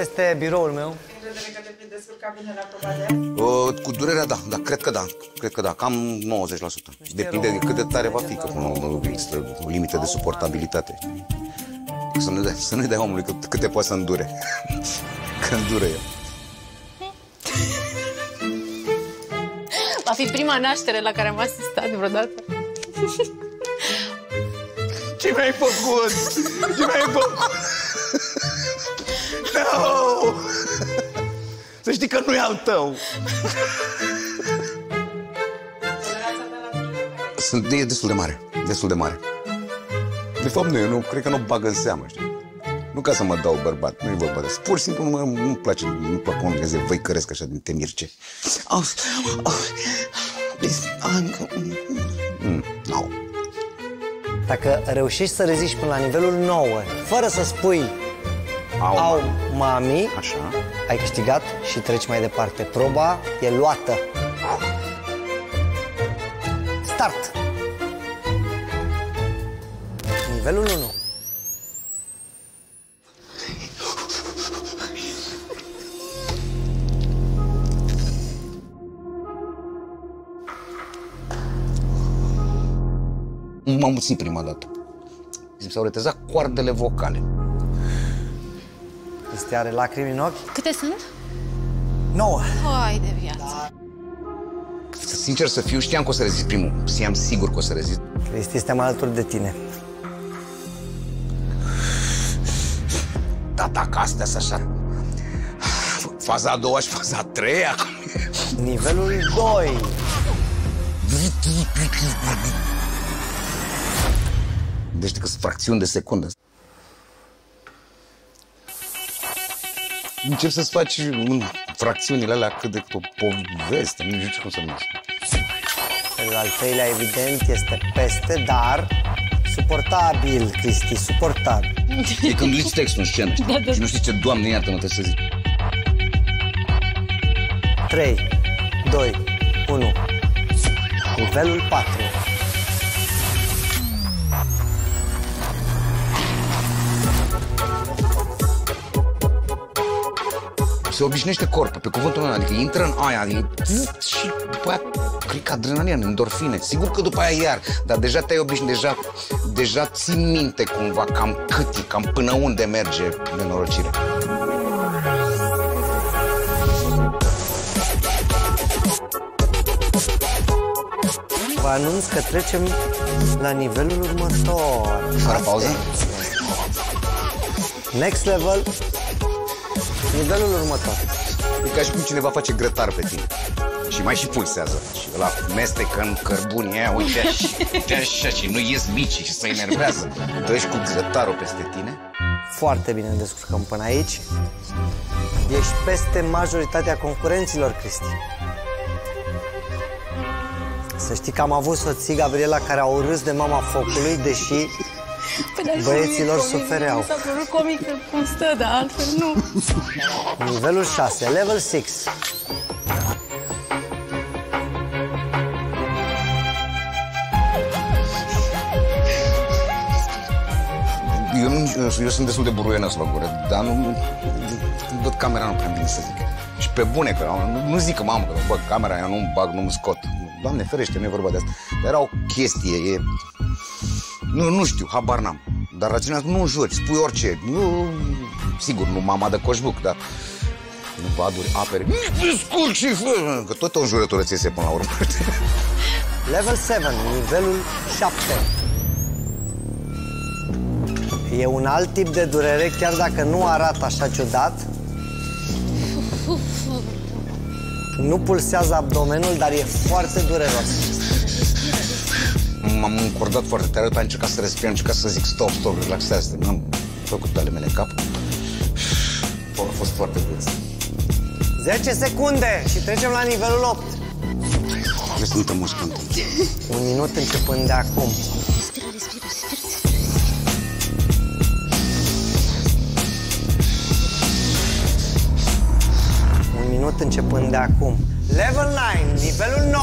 Asta este biroul meu. Încredere că te vei descurca bine la proba de Uh, cu durerea, da, da, cred că da, cred că da, cam 90%. Depinde de cât de tare va fi, că până la urmă există o limită de suportabilitate. Să nu dai, să nu dai omului cât, câte poate să îndure. Că îndure el. Va fi prima naștere la care am asistat vreodată. Ce mi-ai făcut? Ce mi-ai făcut? No! Să știi că nu e al tău. Sunt, e destul de mare, destul de mare. De fapt nu, eu nu, cred că nu bag în seamă, știi? Nu ca să mă dau bărbat, nu e vorba de asta. Pur și simplu nu nu-mi place, nu-mi plac oamenii ăia văi căresc așa din temirce. Oh, oh, please, I'm... Mm, no. Dacă reușești să reziști până la nivelul 9, fără să spui Au, au mami, Așa. ai câștigat și treci mai departe. Proba e luată. Start! Nivelul 1. M-am muțit prima dată. Mi s-au retezat coardele vocale. Cristi are lacrimi în ochi. Câte sunt? 9. Hai de viață. Sincer să fiu, știam că o să rezist primul. Știam sigur că o să rezist. Cristi, suntem alături de tine. Da, dacă astea sunt așa... Faza a doua și faza a treia. Nivelul 2. Deci că sunt fracțiuni de secundă. Încep să-ți faci în fracțiunile alea cât de cât o poveste. Nu știu cum să numesc. Felul al treilea, evident, este peste, dar suportabil, Cristi, suportabil. E când uiți textul în scenă știi? Da, da. și nu știi ce, Doamne, iartă-mă, trebuie să zic. 3, 2, 1. Nivelul 4. Se obișnuiește corpul, pe cuvântul meu, adică intră în aia, adică zzz, și după aia, cred că adrenalina, endorfine. Sigur că după aia iar, dar deja te-ai obișnuit, deja, deja ții minte cumva cam cât e, cam până unde merge nenorocirea. Vă anunț că trecem la nivelul următor. Fără pauză? Next level, nivelul următor. E ca și cum cineva face grătar pe tine. Și mai și pulsează. Și ăla mestecă în cărbuni aia, uite așa, uite așa, și nu ies mici și se enervează. Tu ești cu grătarul peste tine? Foarte bine ne descurcăm până aici. Ești peste majoritatea concurenților, Cristi. Să știi că am avut soții, Gabriela, care au râs de mama focului, deși Păi, dar și Băieților mie comic, sufereau. Mi s-a părut comic cum stă, dar altfel nu. nivelul 6, level 6. Eu, nu, eu sunt destul de buruienos la gură, dar nu, nu văd camera nu prea bine să zic. Și pe bune, că nu, nu zic că mamă, că bă, camera eu nu-mi bag, nu-mi scot. Doamne ferește, nu e vorba de asta. Dar era o chestie, e... Nu, nu știu, habar n-am. Dar raționează, nu juri, spui orice. Nu, sigur, nu mama de coșbuc, dar nu vaduri, apere. Descurci și fă! Că tot o înjurătură ți iese până la urmă. Level 7, nivelul 7. E un alt tip de durere, chiar dacă nu arată așa ciudat. Nu pulsează abdomenul, dar e foarte dureros. M-am încordat foarte tare, după aia am încercat să respir, am încercat să zic stop, stop, relaxează N-am făcut ale mele în cap. A fost foarte bun. 10 secunde și trecem la nivelul 8. Trebuie să nu te mușcă în timp. Un minut începând de acum. Un minut începând de acum. Level 9, nivelul 9.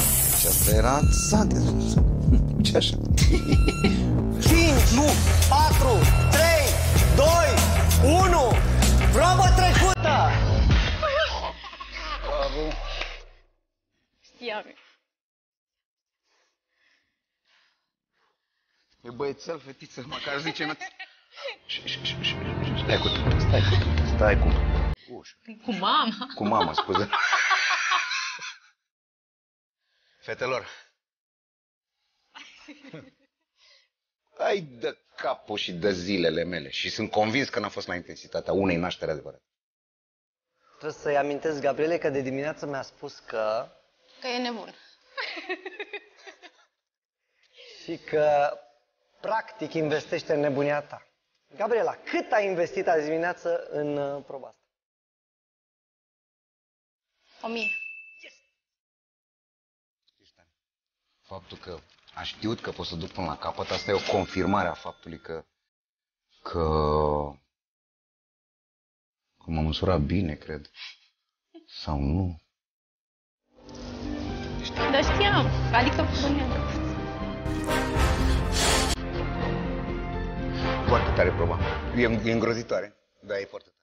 Și asta era sante. Ce așa? 5, nu, 4, 3, 2, 1, probă trecută! Știam. E băiețel, fetiță, măcar zice mea. Stai cu stai cu stai cu Ușa. Cu mama. Cu mama, scuze. Fetelor. Ai de capul și de zilele mele și sunt convins că n-a fost la intensitatea unei nașteri adevărate. Trebuie să-i amintesc Gabriele că de dimineață mi-a spus că Că e nebun. și că practic investește în nebunia ta. Gabriela, cât ai investit azi dimineață în uh, proba asta? O mie. Faptul că a știut că pot să duc până la capăt, asta e o confirmare a faptului că că că m-am măsurat bine, cred. Sau nu. Dar știam. Adică puneam. Foarte tare proba. E, e îngrozitoare, dar e foarte tare.